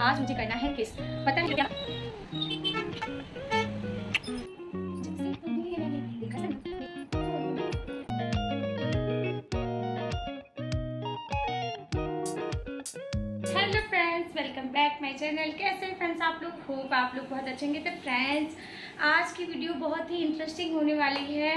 आज मुझे करना है किस? पता है क्या? वेलकम बैक चैनल कैसे फ्रेंड्स आप लोग? होप आप लोग बहुत अच्छे होंगे। तो फ्रेंड्स आज की वीडियो बहुत ही इंटरेस्टिंग होने वाली है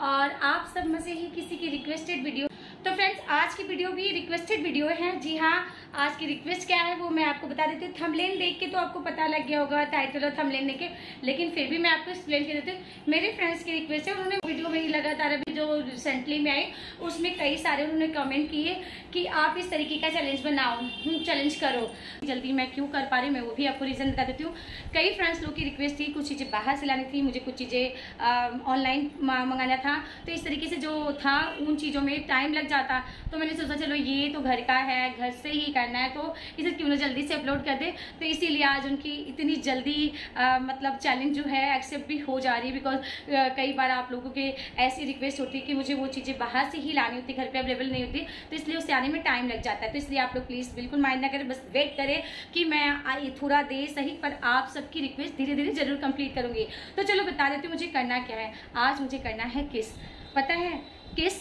और आप सब में से ही किसी की रिक्वेस्टेड वीडियो तो फ्रेंड्स आज की वीडियो भी रिक्वेस्टेड वीडियो है। जी हाँ आज की रिक्वेस्ट क्या है वो मैं आपको बता देती हूँ। थमलेन देख के तो आपको पता लग गया होगा टाइटल और थमलेन देख के। लेकिन फिर भी मैं आपको एक्सप्लेन कर देती हूँ। मेरे फ्रेंड्स की रिक्वेस्ट है, उन्होंने वीडियो में लगातार अभी जो रिसेंटली में आई उसमें कई सारे उन्होंने कमेंट किए कि आप इस तरीके का चैलेंज बनाओ चैलेंज करो। जल्दी मैं क्यों कर पा रही मैं वो भी आपको रीजन बता देती हूँ। कई फ्रेंड्स लोग की रिक्वेस्ट थी, कुछ चीज़ें बाहर से लानी थी, मुझे कुछ चीज़ें ऑनलाइन मंगाना था। तो इस तरीके से जो था, उन चीज़ों में टाइम लग जाता। तो मैंने सोचा, चलो, ये तो घर का है, घर से ही करना है तो इसे क्यों ना जल्दी से अपलोड कर दे? तो इसीलिए आज उनकी इतनी जल्दी आ, मतलब चैलेंज जो है एक्सेप्ट भी हो जा रही है बिकॉज़ कई बार आप लोगों के ऐसी रिक्वेस्ट होती है कि मुझे वो चीज़ें बाहर से ही लानी होती घर पर अवेलेबल नहीं होती तो इसलिए उसे आने में टाइम लग जाता है। तो इसलिए आप लोग प्लीज़ बिल्कुल माइंड ना करें बस वेट करें कि मैं थोड़ा देर सही पर आप सबकी रिक्वेस्ट धीरे धीरे ज़रूर कंप्लीट करूँगी। तो चलो बता देती हूँ मुझे करना क्या है। आज मुझे करना है किस पता है? किस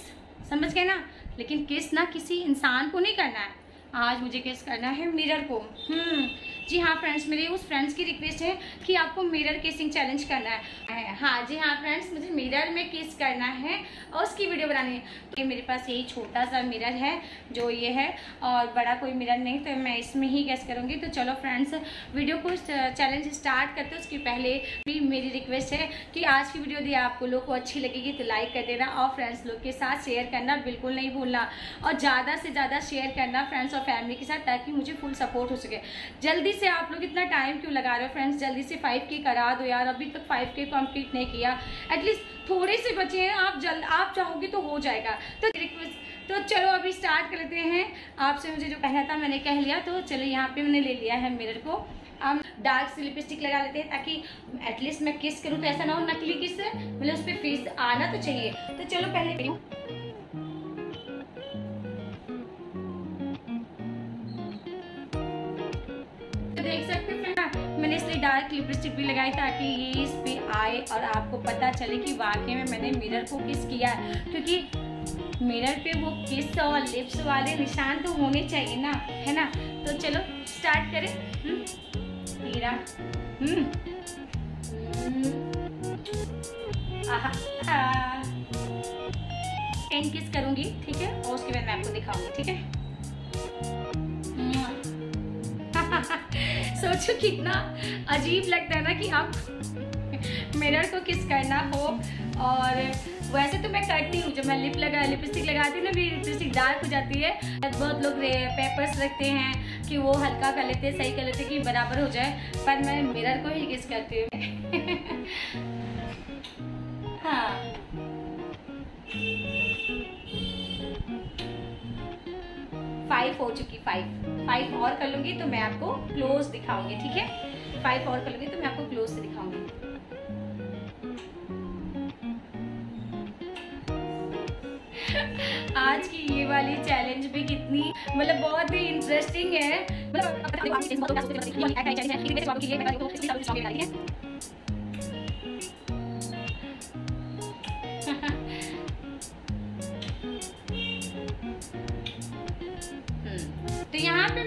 समझ गए ना? लेकिन किस ना किसी इंसान को नहीं करना है। आज मुझे केस करना है मिरर को। हम्म। जी हाँ फ्रेंड्स मेरी उस फ्रेंड्स की रिक्वेस्ट है कि आपको मिरर किसिंग चैलेंज करना है। हाँ जी हाँ फ्रेंड्स मुझे मिरर में किस करना है और उसकी वीडियो बनानी है। कि मेरे पास यही छोटा सा मिरर है, जो ये है, और बड़ा कोई मिरर नहीं तो मैं इसमें ही गैस करूँगी। तो चलो फ्रेंड्स वीडियो को चैलेंज स्टार्ट करते उसके पहले भी मेरी रिक्वेस्ट है कि आज की वीडियो दी आपको लोग को अच्छी लगेगी तो लाइक कर देना और फ्रेंड्स लोग के साथ शेयर करना, बिल्कुल नहीं भूलना। और ज़्यादा से ज़्यादा शेयर करना फ्रेंड्स और फैमिली के साथ, ताकि मुझे फुल सपोर्ट हो सके। जल्दी से आप लोग इतना टाइम क्यों लगा रहे हो फ्रेंड्स जल्दी से फाइव के करा दो यार। अभी तक फाइव के कंप्लीट नहीं किया। एटलीस्ट थोड़े से बचे हैं। आप जल्द, आप चाहोगे तो हो जाएगा। तो रिक्वेस्ट तो चलो अभी स्टार्ट कर लेते हैं। आपसे मुझे जो कहना था, मैंने कह लिया। तो चलो यहाँ पे मैंने ले लिया है मिरर को। हम डार्क सी लिपस्टिक लगा लेते हैं ताकि एटलीस्ट मैं किस करूँ तो ऐसा ना हो, नकली किस मतलब उस पर फेस आना तो चाहिए। तो चलो पहले डार्क लिपस्टिक भी लगाई ताकि ये इस पे आए और आपको पता चले कि वाकई में मैंने मिरर को किस किया है। क्योंकि मिरर पे वो किस और लिप्स वाले निशान तो होने चाहिए ना, है ना? तो चलो स्टार्ट करें। तेरा हम्म। किस करूँगी? ठीक है, और उसके बाद मैं आपको दिखाऊँगी, ठीक है? सोचो कितना अजीब लगता है ना कि आप मिरर को किस करना हो। और वैसे तो मैं करती हूँ, जब मैं लिप लगा लिपस्टिक लगाती हूँ ना, मेरी लिपस्टिक डार्क हो जाती है। बहुत लोग पेपर्स रखते हैं कि वो हल्का कर लेते हैं, सही कर लेते कि बराबर हो जाए, पर मैं मिरर को ही किस करती हूँ। हाँ। फाइव हो चुकी फाइव फाइव और कर लूँगी तो मैं आपको क्लोज दिखाऊँगी ठीक है फाइव और कर लूँगी तो मैं आपको क्लोज से दिखाऊँगी आज की ये वाली चैलेंज भी कितनी मतलब बहुत ही इंटरेस्टिंग है मतलब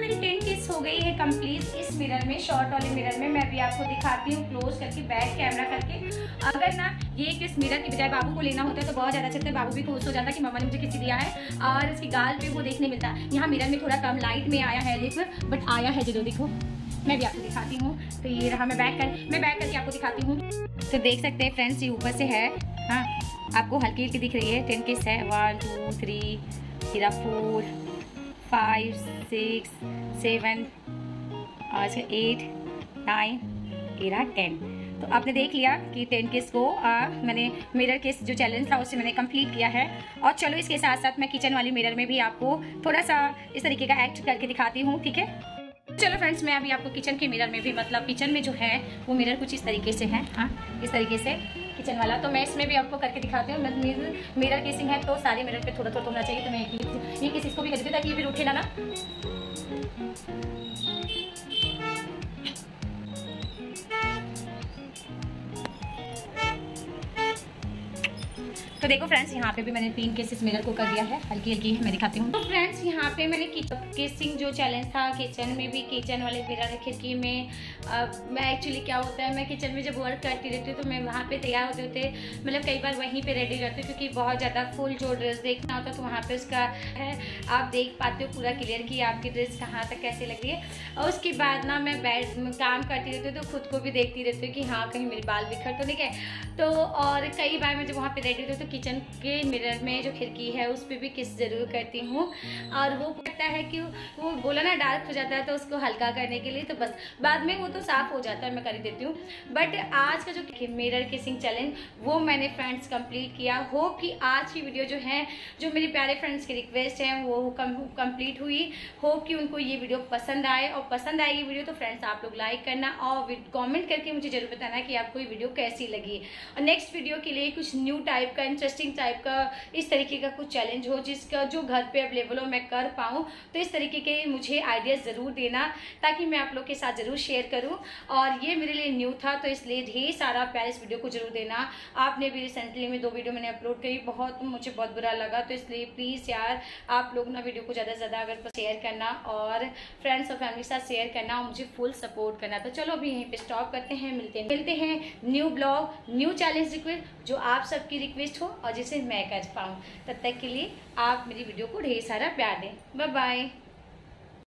मेरी टेन किस हो गई है कंप्लीट इस मिरर में शॉर्ट वाले मिरर में मैं भी आपको दिखाती हूँ क्लोज करके बैक कैमरा करके। अगर ना ये किस मिरर की बजाय बाबू को लेना होता है तो बहुत ज़्यादा अच्छा बाबू भी खुश हो जाता कि मम्मा ने मुझे किसी दिया है। और इसकी गाल पे वो देखने मिलता है। यहाँ मिरर में थोड़ा कम लाइट में आया है लिप बट आया है जो देखो। मैं भी आपको दिखाती हूँ। तो ये रहा मैं बैक कर, मैं बैक करके आपको दिखाती हूँ। तो देख सकते हैं फ्रेंड्स ये ऊपर से है। हाँ आपको हल्की हल्की दिख रही है। टेन किस है। One two three four five six seven आज एट नाइन एरा टेन तो आपने देख लिया कि टेन केस को आ, मैंने मिरर केस जो चैलेंज था उसे मैंने कंप्लीट किया है। और चलो इसके साथ साथ मैं किचन वाली मिरर में भी आपको थोड़ा सा इस तरीके का एक्ट करके दिखाती हूँ ठीक है? चलो फ्रेंड्स मैं अभी आपको किचन के मिरर में भी मतलब किचन में जो है वो मिरर कुछ इस तरीके से है हाँ इस तरीके से। किचन वाला। तो मैं इसमें भी आपको करके दिखाती हूँ। मिरर केसिंग है तो सारे मिरर पे थोड़ा थोड़ा होना चाहिए तो मैं ये किसी को भी कर देती हूँ। ताकि ये भी रूठे ना। तो देखो फ्रेंड्स यहाँ पे भी मैंने तीन केसेस मिरर को कर दिया है। हल्की हल्की है मैं दिखाती हूँ। तो फ्रेंड्स यहाँ पे मैंने केसिंग जो चैलेंज था किचन में भी किचन वाले मिरर खिड़की में आ, मैं एक्चुअली क्या होता है मैं किचन में जब वर्क करती रहती हूँ तो मैं वहाँ पे तैयार होते होते मतलब कई बार वहीं पर रेडी रहती हूँ क्योंकि बहुत ज़्यादा फुल जो ड्रेस देखना होता है तो वहाँ पर उसका है। आप देख पाते हो पूरा क्लियर कि आपकी ड्रेस कहाँ तक कैसे लग रही है। और उसके बाद ना मैं बैठ काम करती रहती हूँ तो खुद को भी देखती रहती हूँ कि हाँ कहीं मेरे बाल बिखर तो नहीं गए। तो और कई बार मैं जब वहाँ पर रेडी होती हूँ तो किचन के मिरर में जो खिड़की है, उस पर भी किस ज़रूर करती हूँ। और वो कहता है कि वो बोला ना डार्क हो जाता है तो उसको हल्का करने के लिए तो बस। बाद में वो तो साफ़ हो जाता है, मैं कर ही देती हूँ। बट आज का जो मिरर किसिंग चैलेंज वो मैंने फ्रेंड्स कंप्लीट किया। होप कि आज की वीडियो जो है, जो मेरे प्यारे फ्रेंड्स की रिक्वेस्ट है, वो कंप्लीट हुई। होप कि उनको ये वीडियो पसंद आए। और पसंद आएगी वीडियो तो फ्रेंड्स आप लोग लाइक करना और कॉमेंट करके मुझे ज़रूर बताना कि आपको ये वीडियो कैसी लगी। और नेक्स्ट वीडियो के लिए कुछ न्यू टाइप का इंटरेस्टिंग टाइप का, इस तरीके का कुछ चैलेंज हो जिसका, जो घर पे अवेलेबल हो, मैं कर पाऊँ तो इस तरीके के मुझे आइडियाज़ ज़रूर देना, ताकि मैं आप लोग के साथ ज़रूर शेयर करूँ। और ये मेरे लिए न्यू था तो इसलिए ढेर सारा प्यार इस वीडियो को ज़रूर देना। आपने भी रिसेंटली में दो वीडियो मैंने अपलोड करी, बहुत, मुझे बहुत बुरा लगा तो इसलिए प्लीज़ यार, आप लोग ना वीडियो को ज़्यादा से ज़्यादा अगर शेयर करना, और फ्रेंड्स और फैमिली के साथ शेयर करना, और मुझे फुल सपोर्ट करना। तो चलो अभी यहीं पे स्टॉप करते हैं, मिलते हैं मिलते हैं new blog new challenge request जो आप सबकी रिक्वेस्ट हो और जिसे मैं कर पाऊँ। तब तक के लिए आप मेरी वीडियो को ढेर सारा प्यार दें। Bye bye